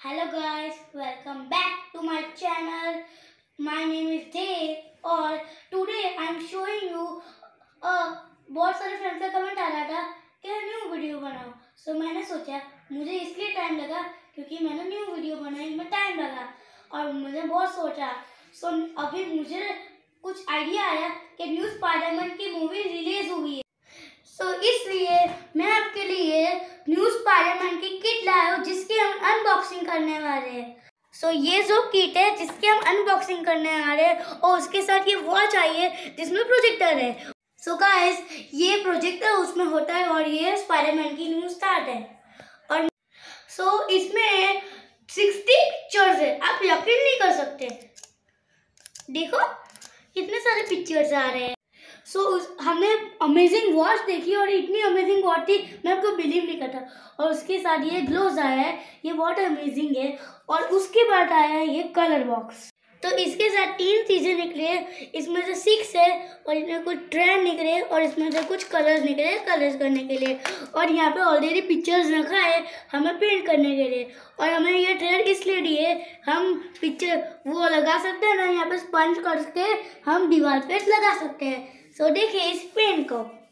Hello guys welcome back to my channel my name is Dev और today I am showing you बहुत सारे friends का comment आ रहा था कि न्यू वीडियो बनाओ। सो so, मैंने सोचा मुझे इसलिए टाइम लगा क्योंकि मैंने न्यू वीडियो बनाई में टाइम लगा और मुझे बहुत सोचा। सो so, अभी मुझे कुछ आइडिया आया कि न्यू स्पाइडरमैन की मूवी रिलीज़ हुई है सो so, इसलिए मैं आपके लिए न्यू स्पाइडरमैन की किट लाया हूँ जिसकी हम अनबॉक्सिंग करने वाले हैं। सो so, ये जो किट है जिसकी हम अनबॉक्सिंग करने वाले हैं और उसके साथ ये वॉच आई है जिसमें प्रोजेक्टर है। सो so, गाइस ये प्रोजेक्टर उसमें होता है और ये स्पाइडरमैन की न्यू स्टार्ट है। और सो so, इसमें सिक्सटी पिक्चर्स है। आप यकीन नहीं कर सकते। देखो कितने सारे पिक्चर्स आ रहे हैं। सो so, हमने अमेजिंग वॉच देखी और इतनी अमेजिंग वॉच थी मैं आपको बिलीव नहीं करता। और उसके साथ ये ग्लोव आया है ये बहुत अमेजिंग है। और उसके बाद आया है ये कलर बॉक्स तो इसके साथ तीन चीज़ें निकले इसमें से सिक्स है और इसमें कुछ ट्रेंड निकले और इसमें से कुछ कलर्स निकले कलर्स करने के लिए। और यहाँ पे ऑलरेडी पिक्चर्स रखा है हमें पेंट करने के लिए। और हमें ये ट्रेंड इसलिए दिए हम पिक्चर वो लगा सकते हैं ना यहाँ पे स्पंज करके हम दीवार पे लगा सकते हैं। सो देखिए इस पेन को।